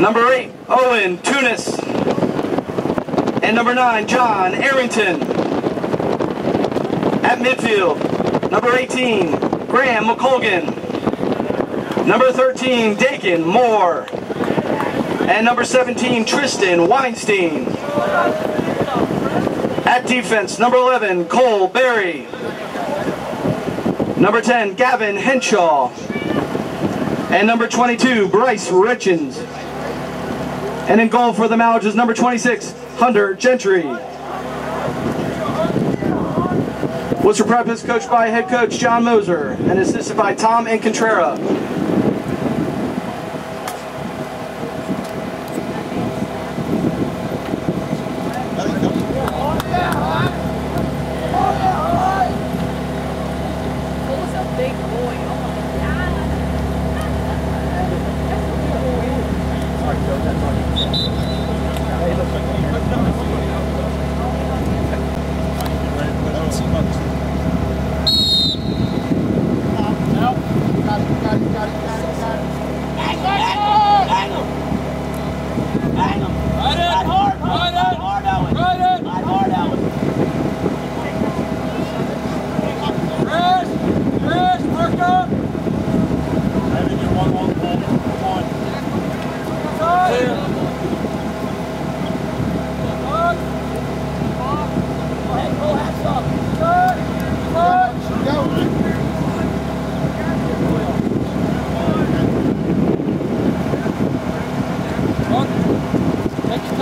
Number eight, Owen Tunis. And number nine, John Arrington. At midfield, number 18, Graham McColgan. Number 13, Dakin Moore. And number 17, Tristan Weinstein. At defense, number 11, Cole Berry. Number 10, Gavin Henshaw. And number 22, Bryce Richens. And in goal for the Mallards is number 26, Hunter Gentry. Worcester Prep is coached by head coach John Moser and assisted by Tom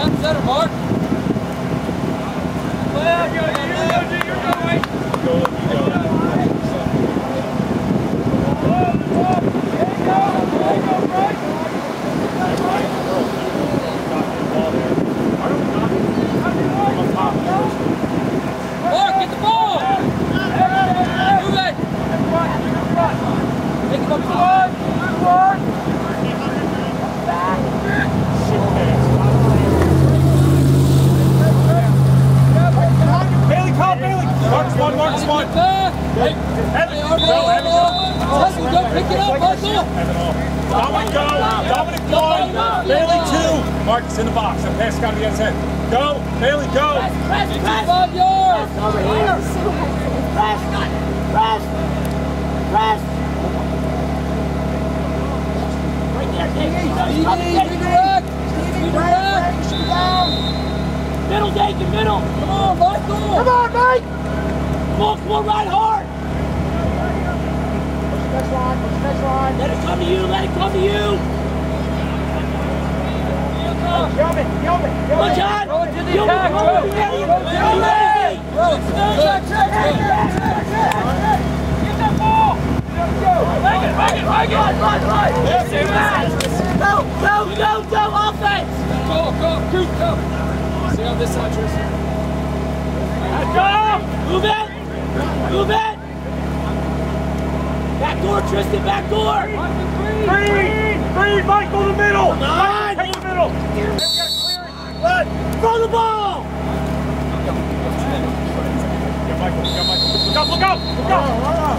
answer what? Well, you're, Mark, get the ball! Carl Bailey. Mark's one, Marcus one. Hey, Evan. Go, Evan. Russell, go pick it up, Russell. Dominic go. Dominic go. Bailey two. Mark's in the box. That pass got to be on his head. Go, Bailey, go. Press, press, press. yards. Over here. Press, press. Right there, Diggy. it. Diggy, Stevie, Diggy, Diggy. Diggy, Stevie. Middle, Dake, and middle. Come on, Michael. Come on, Mike. Come on, come ride hard. Stretch line, stretch line. Let it come to you, let it come to you. Jump it, jump it, jump it. John. Go into the attack. Go, go, go, go, go, go, go, go, go, offense! Go, go, go, go! Stay on this side, Tristan. Let's go! Move it! Move it! Back door, Tristan, back door! Freeze! Freeze, Michael, the middle! Come on! Take the middle! Throw the ball! Michael, Michael. Look up, look up, look up!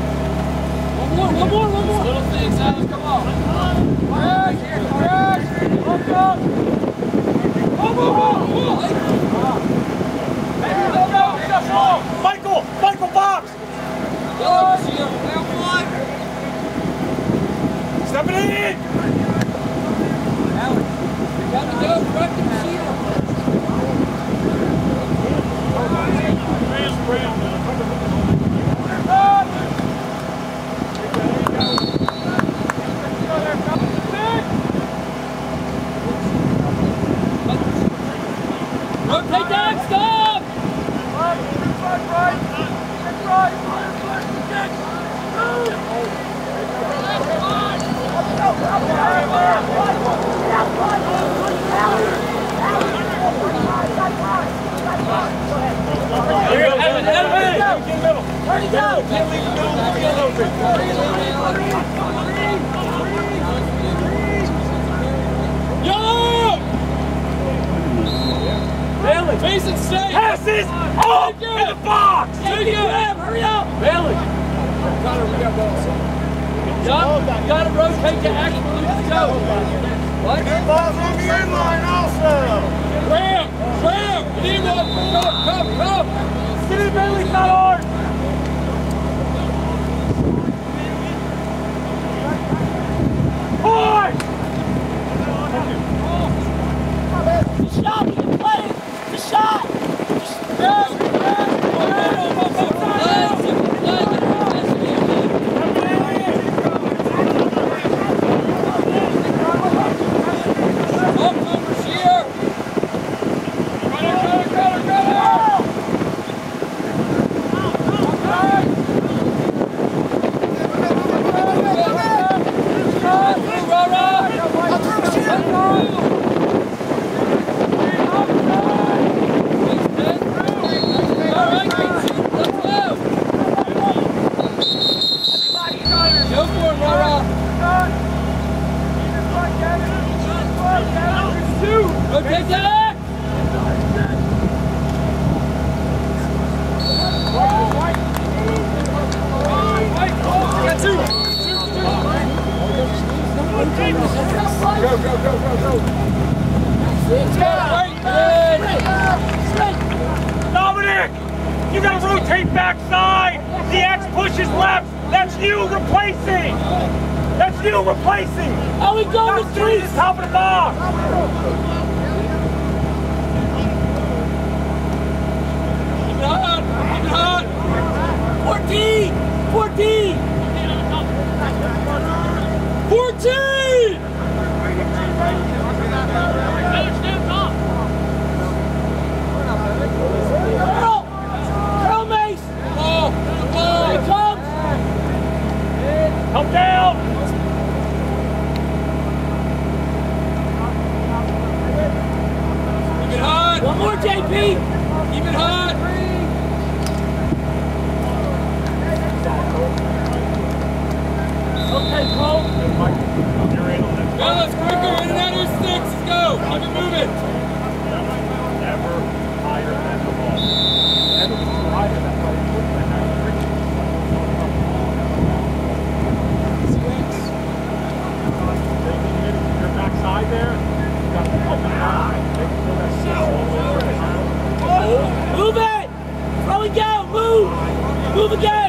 One more, one more, one more! Little things, come on! Come on! Michael! Michael Box! Stepping! Alex, you gotta go, front and shield. Hey, Doug, stop! Right, right, right, right, right, right, six, two. Evan, Evan, Evan! Get in the middle! Get in the middle! Can't leave the middle! Get in the middle! Bailey. Mason State. Passes Oh, in the box. Take it. Grab. Hurry up. Bailey. Connor, we got balls. Yup. You got to rotate to action. You can go. What? Get balls on the end line also. Grab. Grab. Get him up. Come, come, come. Get it, Bailey. It's not hard. Boy! Stop! Shot. Go for it, Rara! Go take that! Dominic! You gotta rotate backside! The X pushes left! That's you replacing! That's you replacing! Are we going Not to three, three? just top of the box! Keep it hot! Keep it hot! 14! 14! 14! Earl! Earl Mace! Ball! Here it Ball! comes! Help down! Keep it hot! One more, JP! Keep it hot! Okay, Cole. Fellas, quicker! In and out of sticks! Let's go! Keep it moving! Never higher than the ball. Never too high than that backside there, you got the open line. They can that shit all over. Move it! Throw it down! Move! Move again!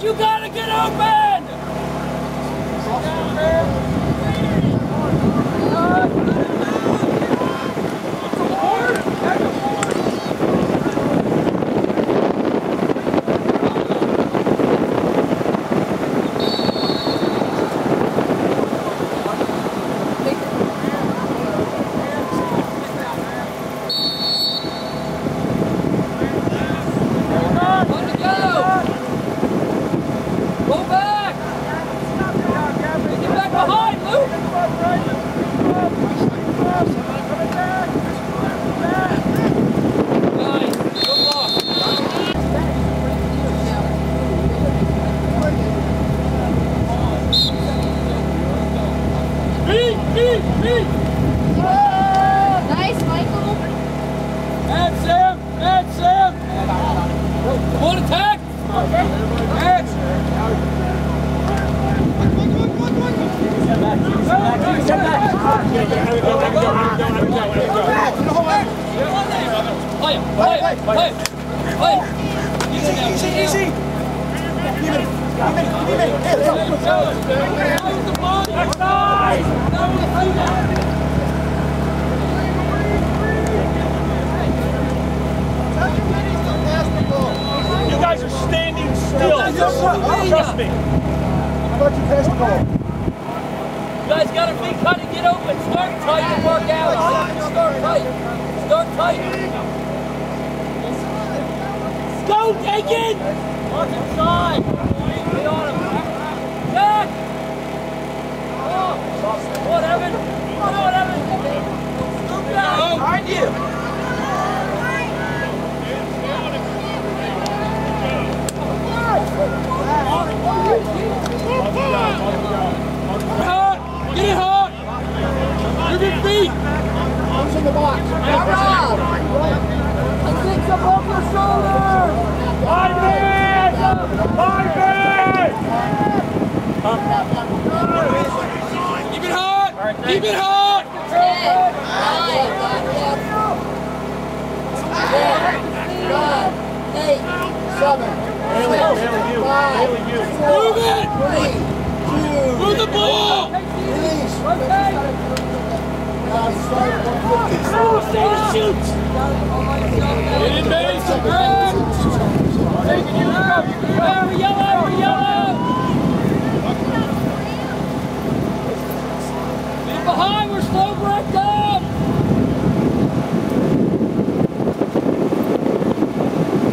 You gotta get open! Let it go! Go back! Get back behind, Luke! Nice. Good luck. Beat, beat, beat. Nice, Michael. And Sam, and Sam. Come on, attack! Play him, play him, play him, play him. Easy, easy, easy. You guys are standing still. Trust me. You guys gotta be cut and get open. Start tight and work out. Start tight. Start tight. Go, take it! Mark inside. Get on him. Jack! Come on, Evan. Come on, Evan. Scoop down. Behind you. Hot. Get it hot. Move your feet. High man. High man. Keep it hot. Keep it hot. Move it. Move the ball. release. Get in base. Grab. Taking you out. Yellow, yellow, yellow. Behind. We're slow break up.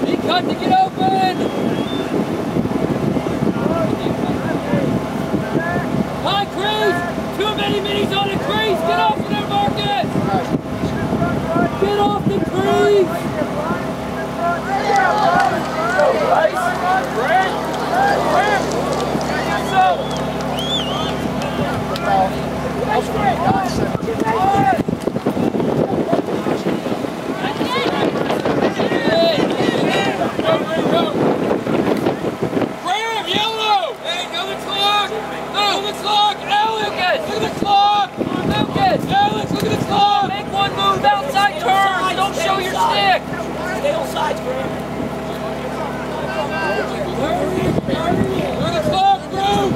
Be cut to get open. High crease. Too many minis on the crease. Get off of there, Marcus. Get off the crease. Grab. Yellow. Hey, go the clock. No, the clock. Alex. Lucas. Look at the clock. Lucas. Alex, look at the clock. Make one move outside turn. Don't show your stick. Stay on sides, Graham. Look at the clock, bro.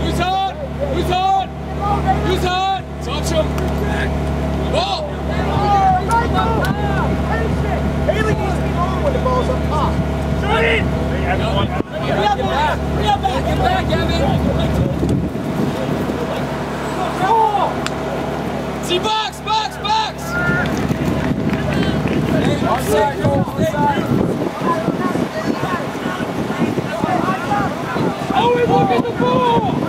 Who's on? Who's on? Who's on? Touch him. Needs to be the ball's top. Shoot it! Back! Back! Get back, See box, box, box! Hey, Always look at the ball!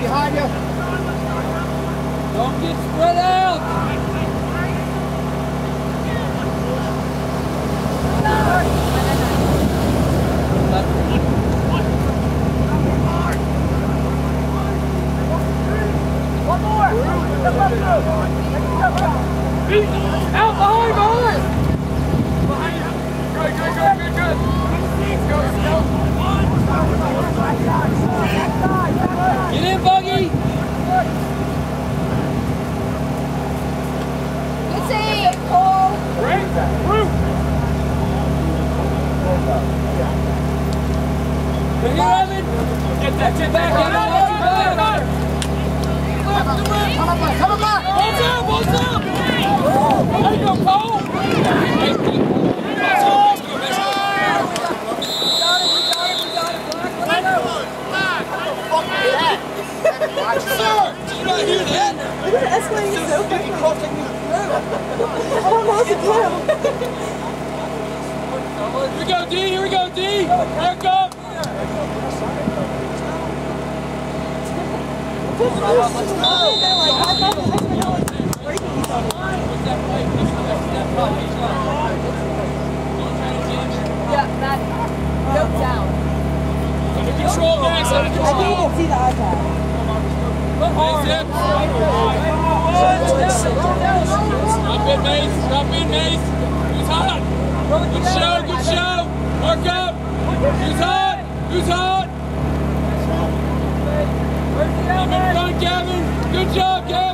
behind you. Don't get spread out. Gavin. Good job, Gavin.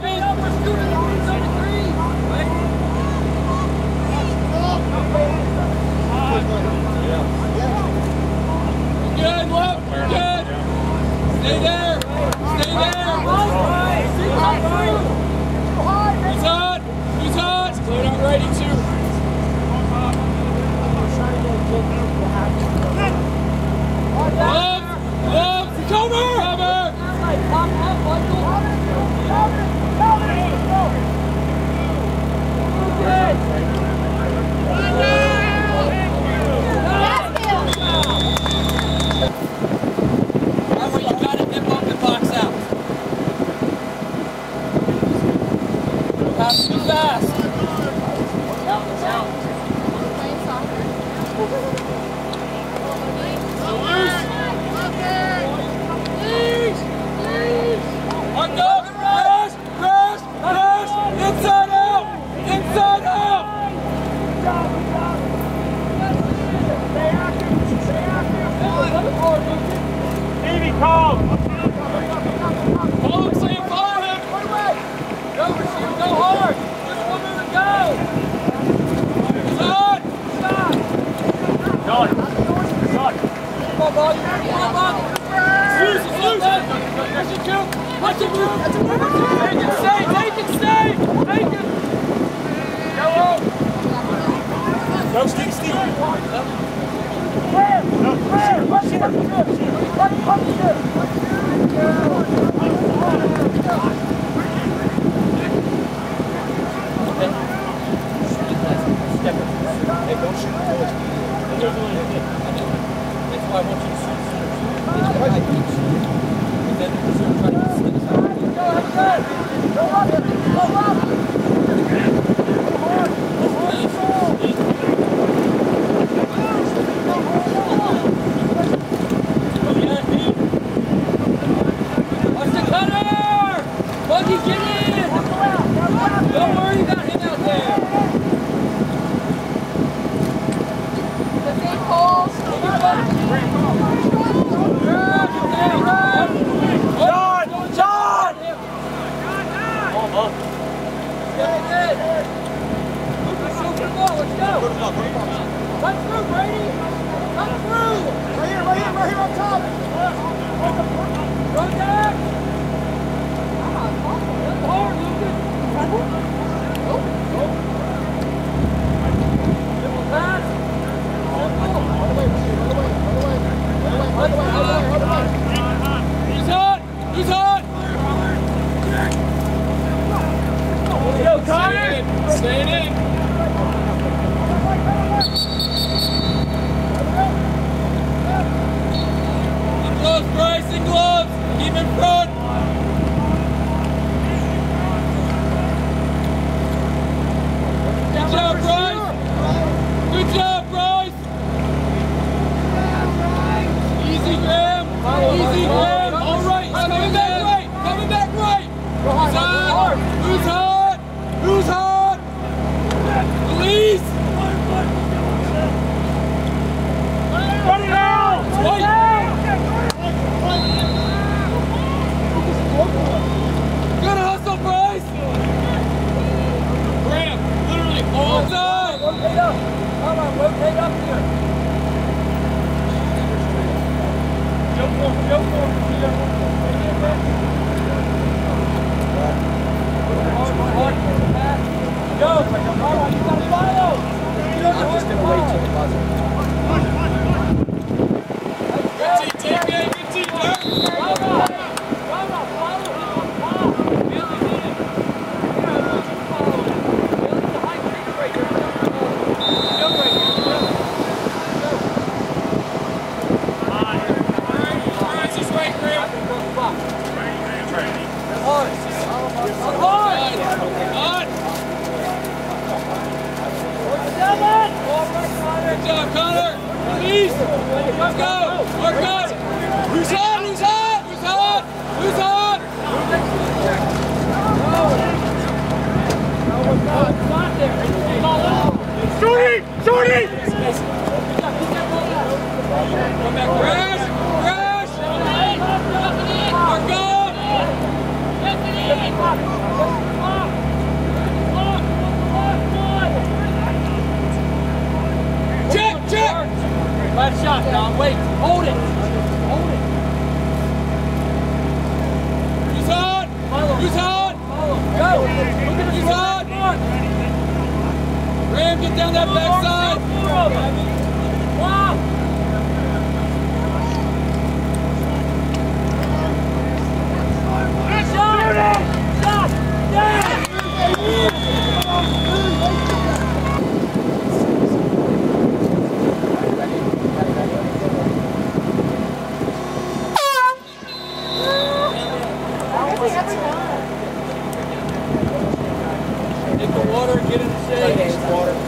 Take the water, get in the shade.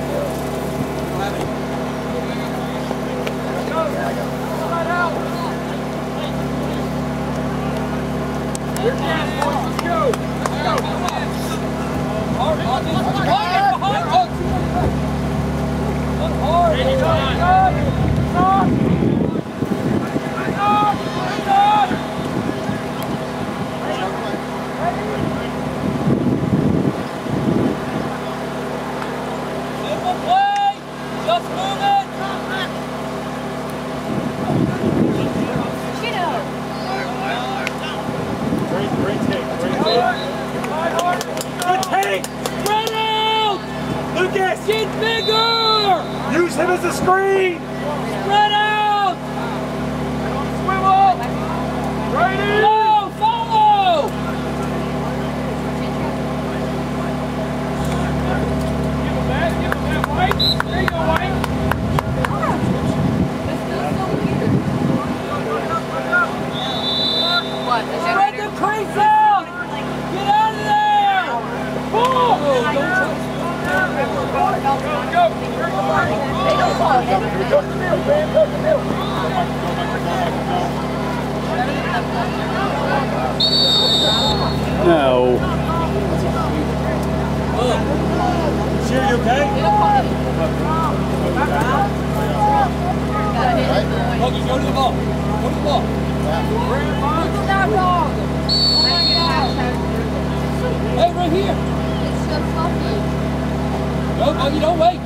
Let's move! get bigger! Use him as a screen! No. Sure, you okay? Go to the ball. Go to the ball. Hey, right here. It's so fluffy. No, Buggy, don't wait.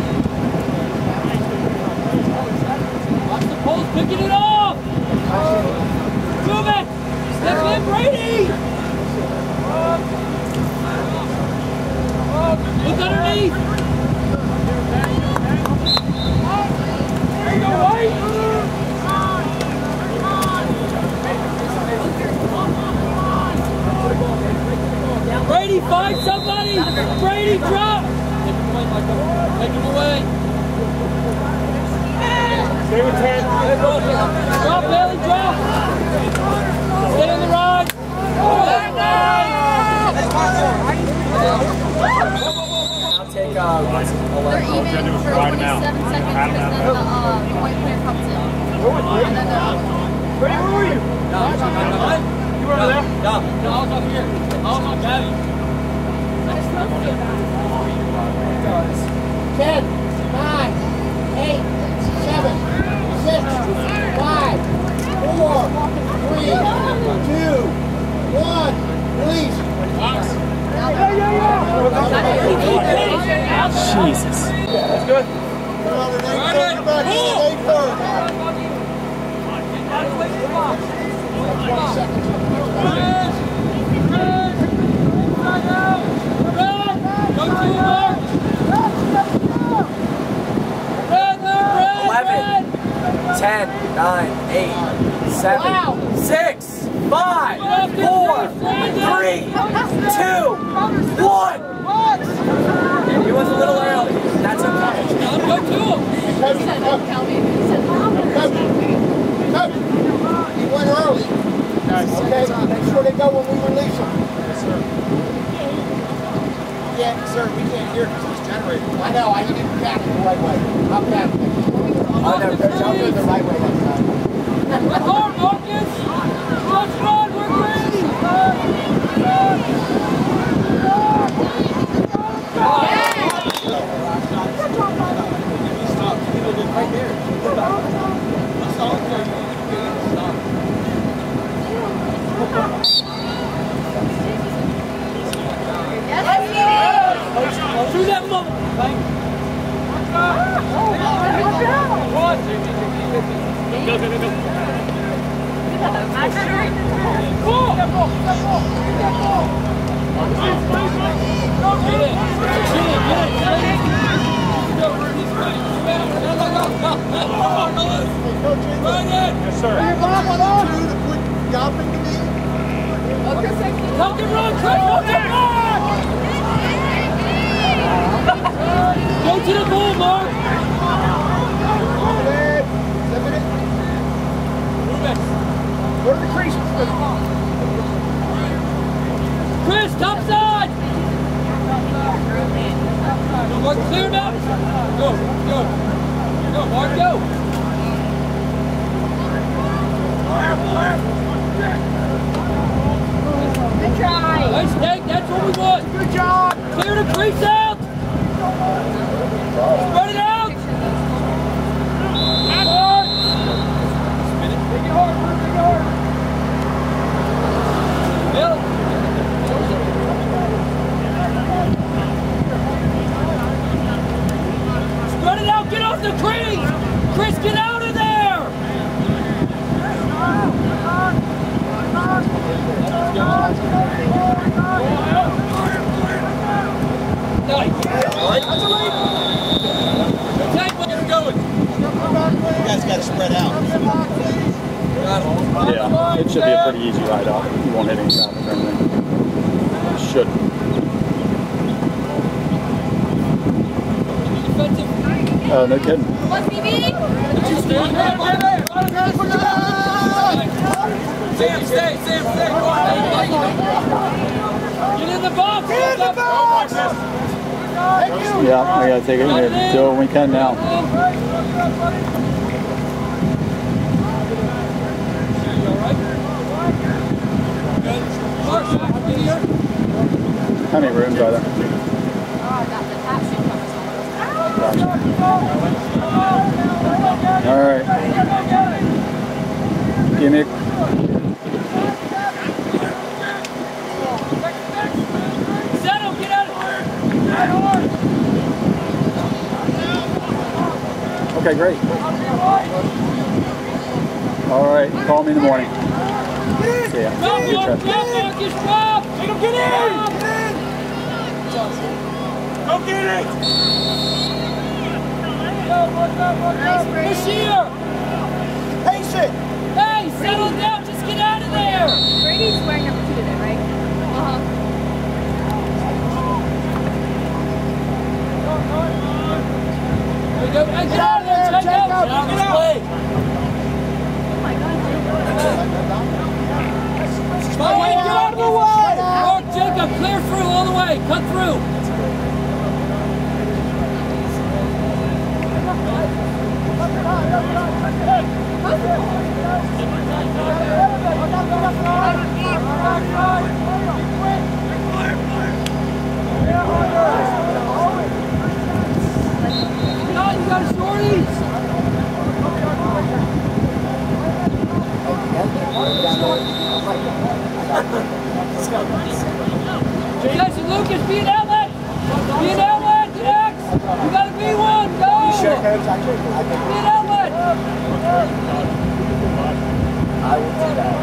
picking it off. Move it. Step in, Brady. Look underneath. There you go, White. Brady, find somebody! Brady, drop! Take him away. Take him away. Stay 10. Drop, Bailey, drop! Stay on the ride! I'll take uh, They're eleven. even for 27 seconds because then the uh, point player comes in. And then they're Ready, where were you? No, You were over there? no, no, I was up here. I was on Gabby. Ten, nine, eight, seven, six, five, four, three, two, one. Release. Jesus. That's good. Stay firm. Go to him, Mark! Red, red, red, Eleven. Ten, nine, eight, seven, six, five, four, three, two, one. He was a little early. That's okay. To. He went early. Okay, make sure they go when we release them. Yes, sir. Yeah, sir, we can't hear because it's generated. I know, I didn't count it the right way. I'm counting it. Oh, no, I'll do it the right way next time. Work hard, Marcus! Let's run, we're ready! Through that moment! Yes, sir. Two to put Yopping to me. Help him run, Chris! Help him run! Go to the bull, Mark! Red, seven it. Go to the crease. Chris, top side! Mark, clear him out! Go, go. Go, Mark, go! Good try. Nice, Nate, that's what we want! Good job. Clear the crease out! Spread it out! Hard, it hard! Spread it out, get off the crease! Chris, get out of there! Nice. Tank, where you going? You guys got to spread out. Yeah, it should be a pretty easy ride off. You won't hit any traffic or anything. It should. Defensive. Oh, no kidding. What's BB? Sam, stay, Sam, stay. Go on. Get in the box. Get in the box. Yeah, I gotta take it here. Do it when we can now. How many rooms are there? Oh, I got the top shoe covers on. All right. Gimmick. Settle, get out of here! Okay, great. All right, call me in the morning. See ya. Drop, Good Mark, test. drop, Marcus, drop! Make him get in! Go get it! Bashir! Patient! Hey, settle down, just get out of there! Brady's wearing number two today, right? Uh-huh. There you go. Hey, get out of there, Jacob! Get out of this way! Oh my god, Hey, get out of the way! Jacob, clear through all the way, cut through! Got shorties! Jason Lucas, be an outlet! Be an outlet, get X! You gotta be one, go! Sure, coach. I could. I could. Be an outlet! I will do that.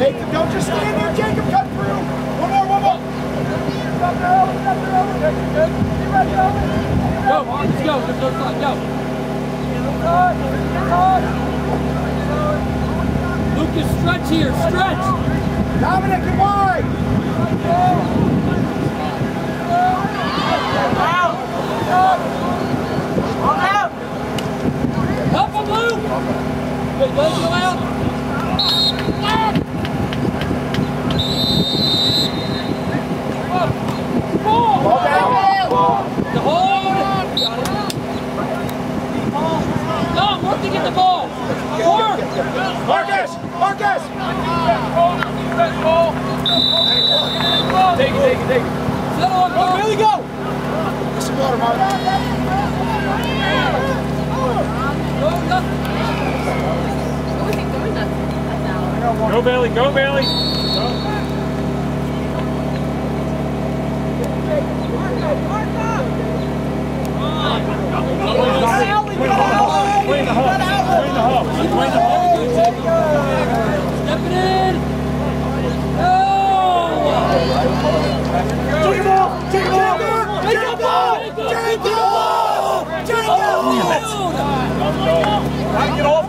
Hey, don't just stand there, Jacob. Cut through. One more, one more. Go, let's go, there's no slide, go! Lucas, stretch here, stretch! Dominic, get wide. Help him, Luke! Wait, let him go out! Ball! Ball down. The hold! Got it. Tom, work to get the ball! Work! Marcus, Marcus. Take it, take it, take it. Settle on, Mark! Billy, go. Get some water, Mark. Go, go. What was he doing that, that hour? Go Bailey, go Bailey. Between the hubs, between the hubs, between the hubs. Stepping in! No! Take off.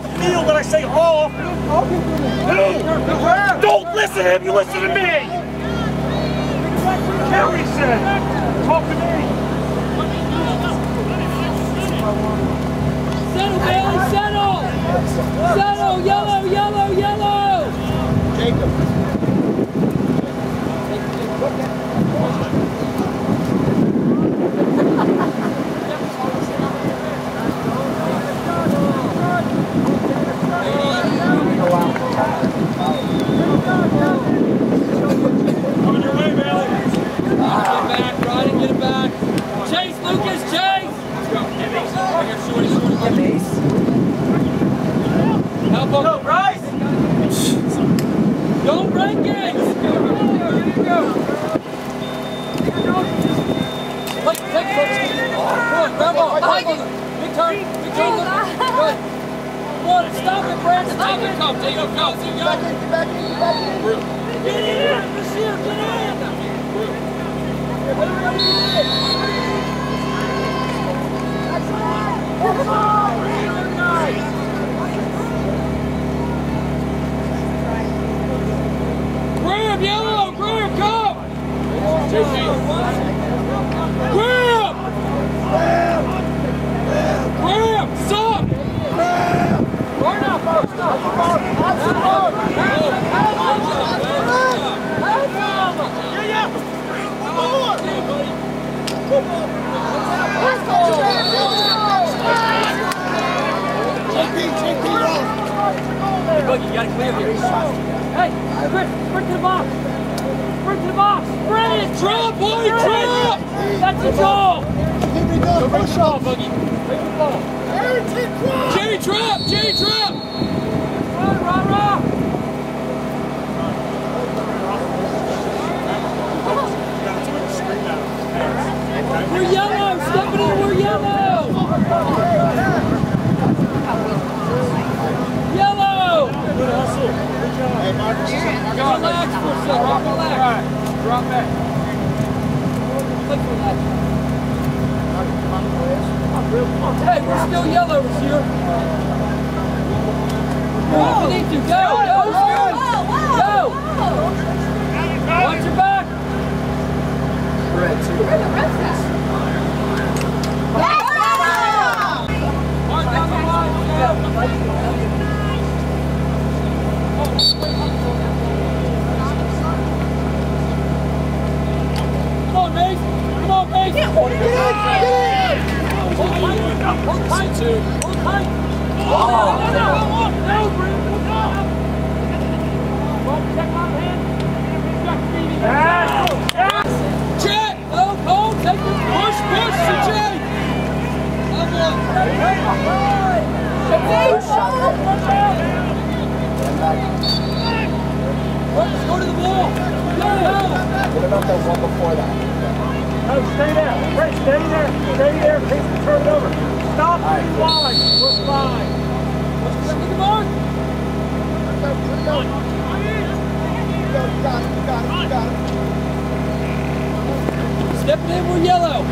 The field and I say don't listen to him, you listen to me. Goal. Keep it going. Push off. Boogie. Take the ball. Jerry trap, Jerry trap. Run, run, run. We're yellow. Step it in. We're yellow. Yellow. Good hustle. Relax for a second. Relax. Drop back. Click relax. Hey, we're still yellow this year. Go if you need to. Go, go, go. Go. Watch your back. Mark down the line. Go. Come on, The push, push to! Let's go to the ball! Go! What about the one before that? No, stay there. Right, stay there. Stay there. Take the turn it over. Stop and fly. We're fine. Look at the mark! You got it, got it, got it. Step in, we're yellow.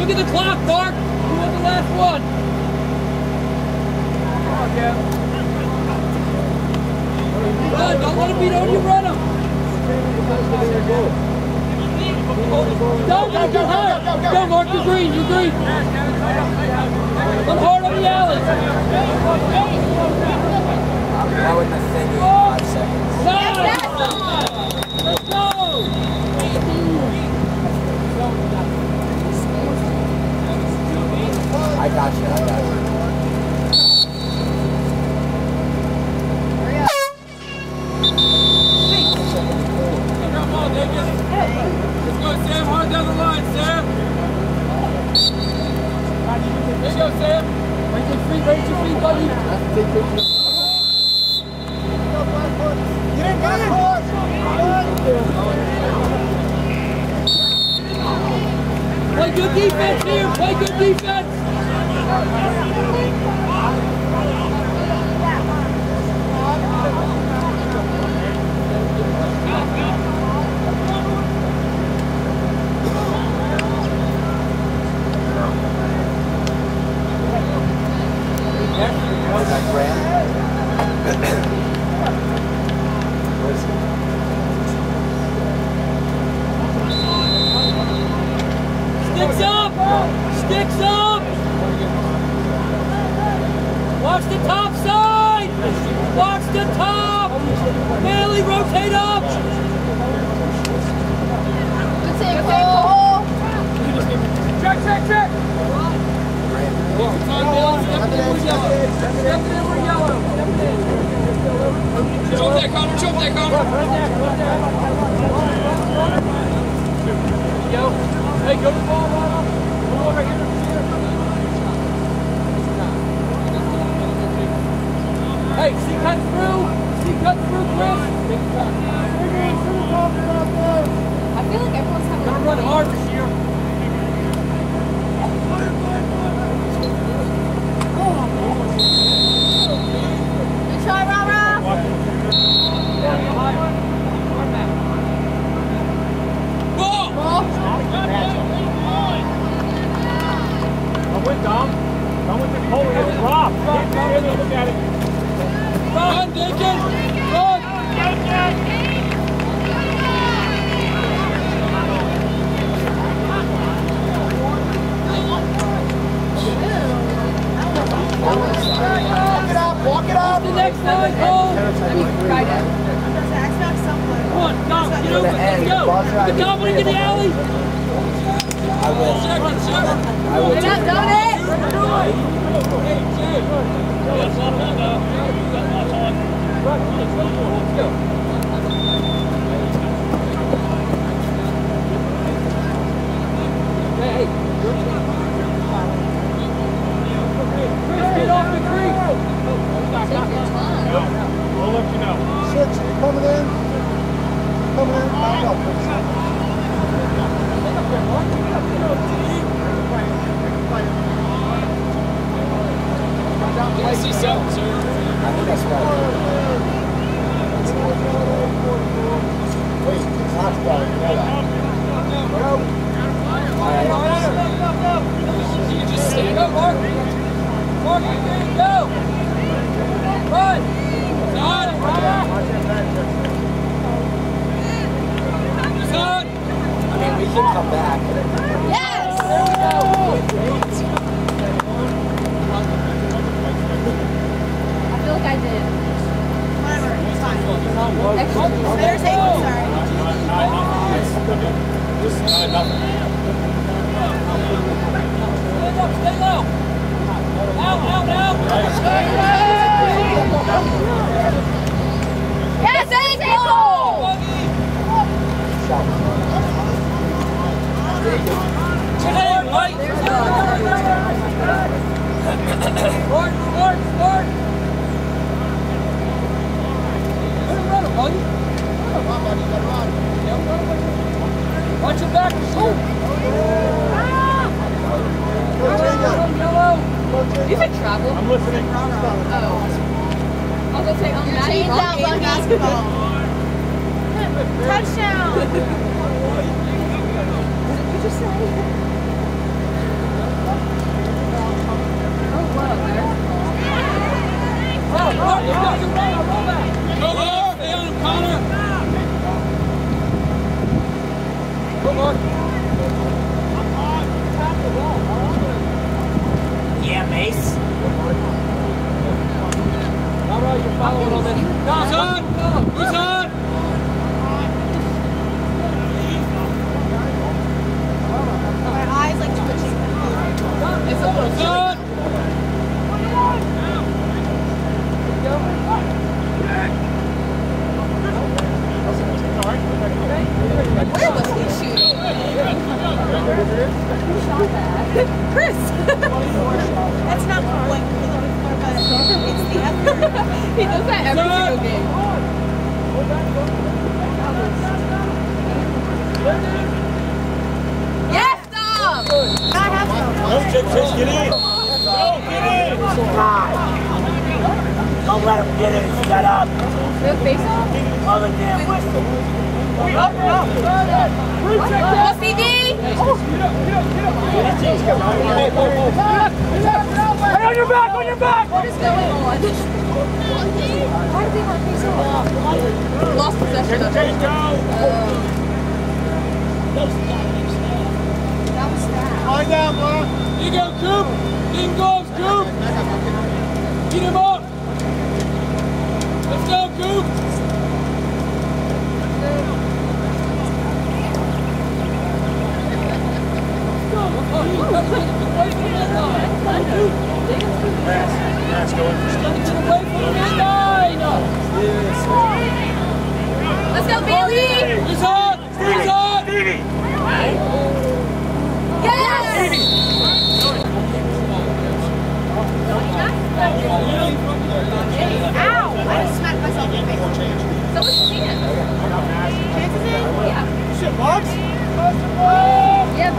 Look at the clock, Mark. You want the last one. Come on, Kev. Good, don't let him beat on you, run him. Don't let him high. Go, Mark, you're green, you're green. Run hard on the alley. That would have been five seconds. Nice. Let's go. I got you. I got you. Come on, David. Go, Sam. Hard down the line, Sam. There you go, Sam. Raise your feet, raise your feet, buddy. Get in, get in. Play good defense here. Play good defense. Sticks up. Sticks up. Watch the top side. Watch the top. Bailey, rotate up. Check, check, check. Jump Connor. Jump. Hey, go to the ball, Ronald. Come over here. Hey, see cut through. See cut through, Chris. Time. I feel like everyone's having Gonna run hard this year. I'm with Dom. I'm with the pole. It's drop. Look at it. Run, Deacon. Run. Walk it up, walk it up. The next line, Cole. Right up. Come on, Dom, get over. Let's go. Dominic in the alley. I will. I will. Get up, Dominic. Let's go.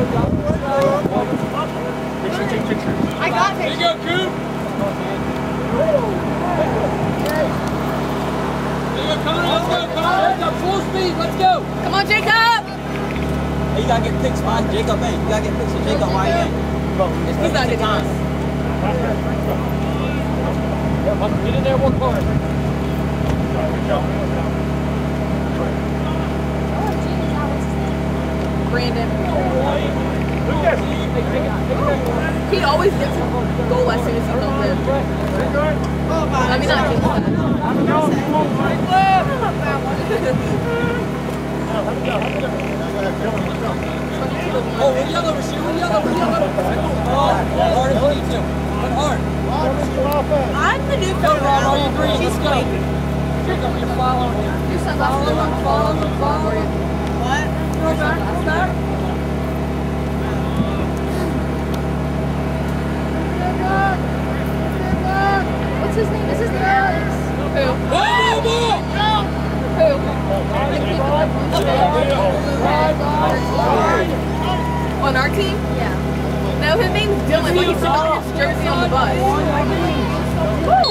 I got you Come on, Jacob. Hey, you got to get pics by Jacob. Hey, you got to get pics Jacob right here. Bro, it's He's not getting time. Yeah, get in there, work hard. Good job. Brandon. He always gets a goal as soon as he comes in. Oh, I not King's Oh, I'm the new coach. Are you green? Let's go. Jacob, you're following him. Follow him, follow him, follow him. Go back, go back. What's his name? Is Alex? Who? Who? On our team? Yeah. No, his name's Dylan, but he forgot his jersey on the bus. Woo!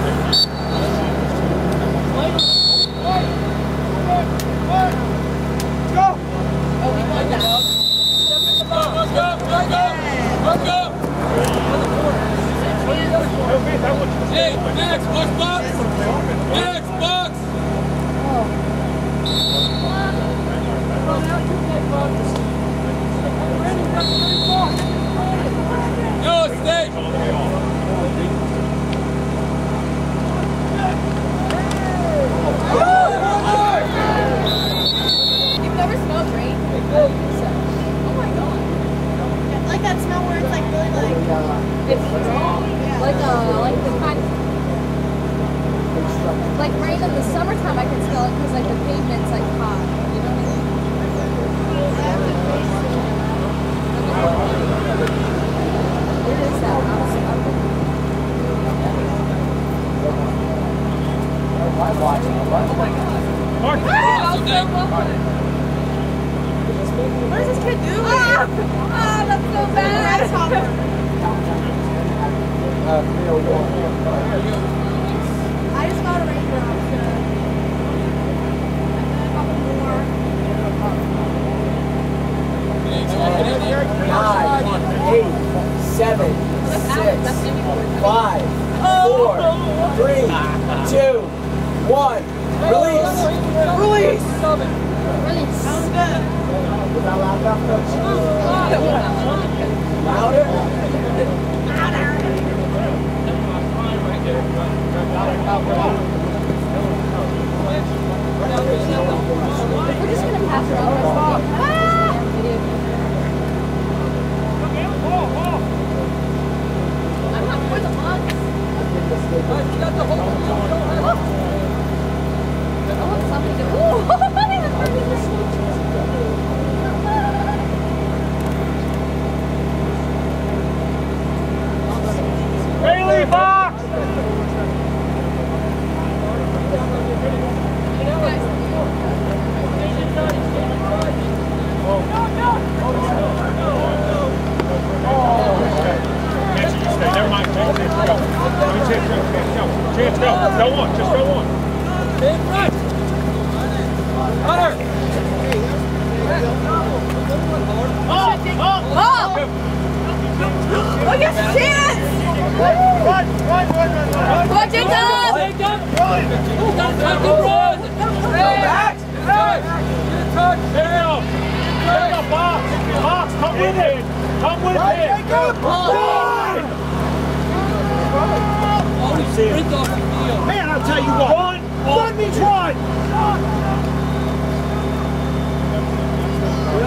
Hey, next, box, box. Next, box. Go, stay. You've never smelled rain? Oh my god. Like that smell where it's like really like. It's like a like the kind like rain in the summertime I can smell it because like the pavement's like hot. You know what I mean? It is that What is this kid doing? Ah, ah, that's so bad. I just got a raindrop. Nine, eight, seven, six, five, four, three, two, one. Release. Release. Release. Was that loud? Louder? We're just gonna pass it over. Ah! I'm not for the mugs. I want something to. Ooh! Bailey, box! Chance, you stay. Never mind. Chance, go. Go. Chance, go. Chance, go. Go on. Just go on. In front. Hunter. Oh, yes, chance! Run, run, run, run, run. Come on, Jacob! Jacob. That's not the run. Back. Hey. Down. Down, box. Box, come with it. Come with it. Run. Oh, he sprint off the field. Man, I'll tell you what. Run. Run means run. Jacob, he's right there. But when I, when I want you to run, I want you to sprint full speed. You come off, you come off five. So it looked like you were trying to stop one.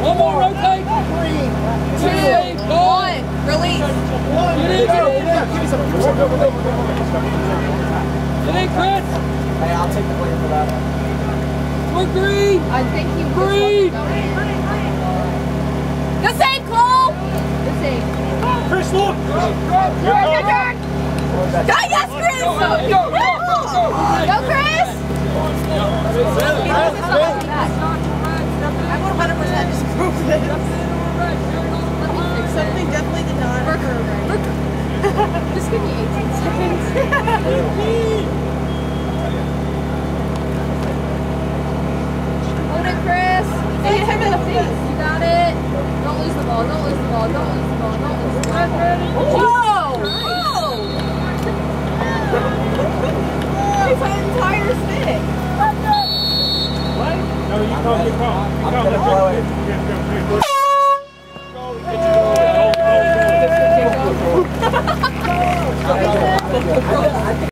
why I Good said hustle, Jake. Right, you were running. Good hustle. Get in, get in tight. You had seven. That's good. One more rotate. Two, Go. one. Release. Get in, Chris. Hey, I'll take the blame for that. We're green. I think he Green. Good save, Cole. Good save. Chris, look! Turn, turn, turn. Go, yes, Chris. Go, go, go, go, go. Go, Chris. He knows it's not like that. I would 100% disapprove of it. Something definitely did not occur right. Just give me 18 seconds. Hold it, Chris. Hit him in the face. You got it. Don't lose the ball. Don't lose the ball. Don't lose the ball. Don't lose the ball. Whoa! Whoa! It's an entire stick. No, you come, you come. You come.